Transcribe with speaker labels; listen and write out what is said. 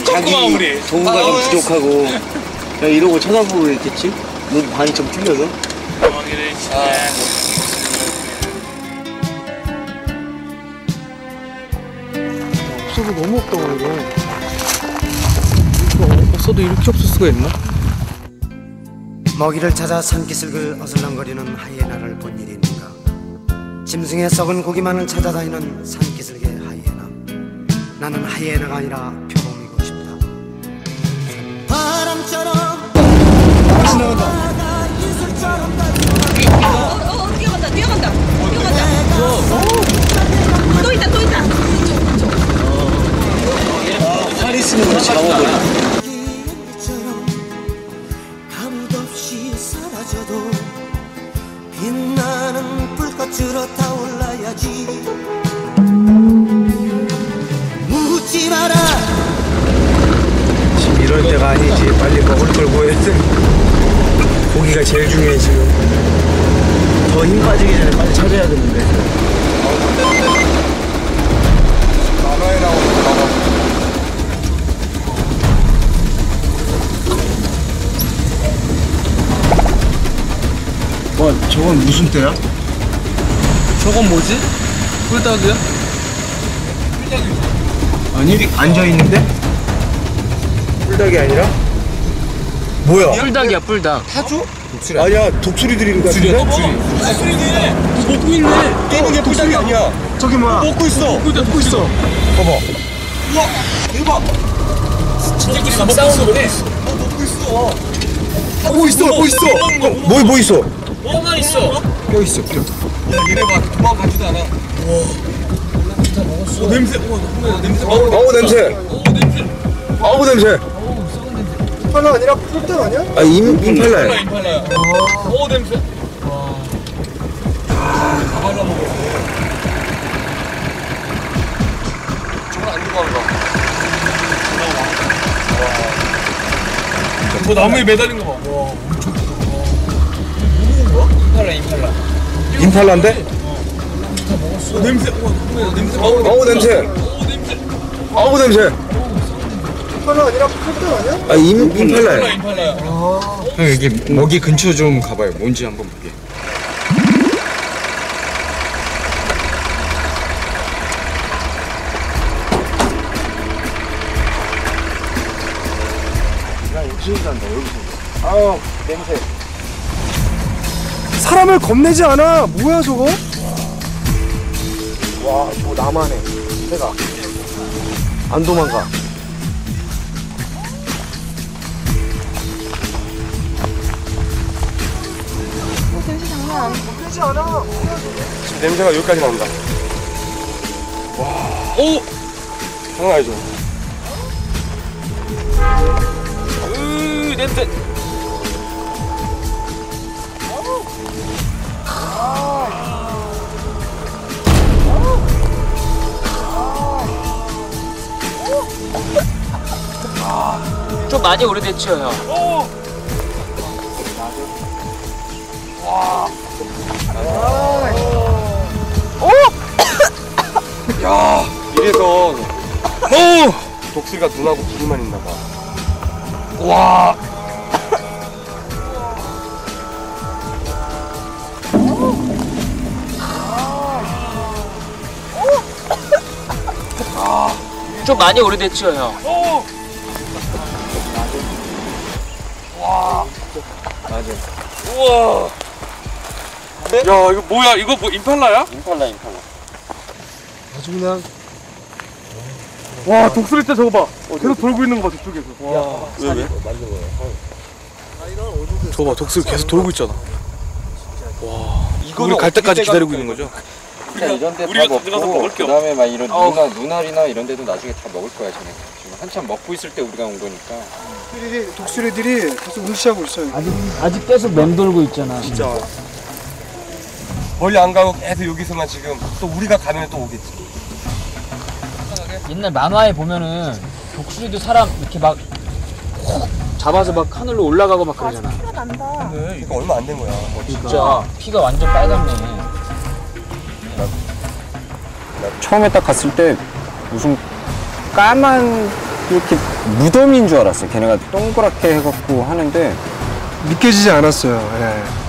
Speaker 1: 자기 동감이 부족하고. 야, 이러고 쳐다보고 있겠지? 눈 반이 좀 풀려서?
Speaker 2: 없어도 너무 없다고 이거. 이거 없어도 이렇게 없을 수가 있나?
Speaker 3: 먹이를 찾아 산기슭을 어슬렁거리는 하이에나를 본 일이 있는가? 짐승의 썩은 고기만을 찾아다니는 산기슭의 하이에나. 나는 하이에나가 아니라 바람처럼
Speaker 4: 어, 어, 뛰어간다, 뛰어간다, 뛰어간다. 또 있다, 또 있다.
Speaker 1: 팔 있으면 그렇지 잡아버려
Speaker 3: 기억처럼 아무도 없이 사라져도 빛나는 불꽃으로 타올라야지
Speaker 1: 더힘 빠지기 전에 빨리 찾아야 되는데
Speaker 2: 와 저건 무슨 때야? 저건 뭐지? 꿀닭이야? 아니 앉아 있는데? 꿀닭이 아니라? 뭐야?
Speaker 5: 뿔닭이야 뿔닭
Speaker 2: 아니야 독수리 들이는 거 같은데? 독수리.
Speaker 5: 먹고 있네.
Speaker 2: 뛰는 게 꿀닭이 아니야. 저기 뭐야? 먹고 있어. 먹고 있어. 봐봐.
Speaker 5: 새끼들이 막 싸우는 거네
Speaker 2: 뭐 있어. 뭐 있어 뭐, 뭐 있어?
Speaker 5: 뭐만 있어?
Speaker 2: 뼈 있어 뼈
Speaker 6: 얘네 봐. 도망가지도 않아. 와. 냄새. 와, 냄새.
Speaker 2: 어우 냄새. 어우 냄새 임팔라 아니라 꿀닭 아니야? 아 임, 임팔라야
Speaker 6: 임팔라야. 오 냄새. 저 나무에 매달린 거 봐. 와, 엄청 크다. 임팔라, 임팔라.
Speaker 2: 임팔라인데?
Speaker 6: 오, 냄새. 와, 냄새.
Speaker 2: 어우 냄새
Speaker 6: 오, 냄새.
Speaker 2: 어우 냄새 임팔라 아니라 꿀닭 아니야? 아 임, 임팔라야
Speaker 6: 임팔라, 임팔라야.
Speaker 7: 형 여기 먹이 근처 좀 가봐요. 뭔지 한번 볼게.
Speaker 2: 아우 냄새. 사람을 겁내지 않아. 뭐야 저거? 와 저거 나만해 새가. 안 도망가
Speaker 6: 지금 냄새가 여기까지 나온다. 와. 오! 장난 아니죠? 으, 냄새.
Speaker 5: 좀 많이 오래됐죠 형
Speaker 6: 야, 이래서 오! 독수리가 눈하고 귀만 있나 봐. 와.
Speaker 5: 좀 많이 오래됐죠 형
Speaker 6: 오! 우와. 야, 이거 뭐야? 이거 뭐 임팔라야?
Speaker 5: 임팔라 임팔라
Speaker 2: 아주 그냥 와 독수리 때 저거 봐 계속 돌고 있는 거봐 저쪽에서 와
Speaker 6: 왜 왜?
Speaker 2: 저거 봐 독수리 계속 돌고 있잖아
Speaker 6: 이거는
Speaker 2: 우리 갈 때까지 기다리고? 있는 거죠?
Speaker 7: 그냥 이런 데
Speaker 6: 우리가
Speaker 7: 다
Speaker 6: 먹을 게
Speaker 7: 그다음에 막 이런
Speaker 5: 어우.
Speaker 7: 누나 누나리나 이런 데도 나중에 다 먹을 거야 쟤네. 지금 한참 먹고 있을 때 우리가 온 거니까.
Speaker 2: 독수리들이, 독수리들이 계속 응시하고 있어요
Speaker 5: 아직 아직 계속 맴돌고 있잖아
Speaker 2: 진짜
Speaker 6: 멀리 안 가고 계속 여기서만 지금 또 우리가 가면 또 오겠지.
Speaker 5: 옛날 만화에 보면은 독수리도 사람 이렇게 막콕 잡아서 막 하늘로 올라가고 막 그러잖아
Speaker 6: 근데 이거 얼마 안 된 거야.
Speaker 5: 진짜 피가 완전 빨갛네
Speaker 7: 처음에 딱 갔을 때 무슨 까만 이렇게 무덤인 줄 알았어요. 걔네가 동그랗게 해갖고 하는데
Speaker 2: 믿겨지지 않았어요. 예.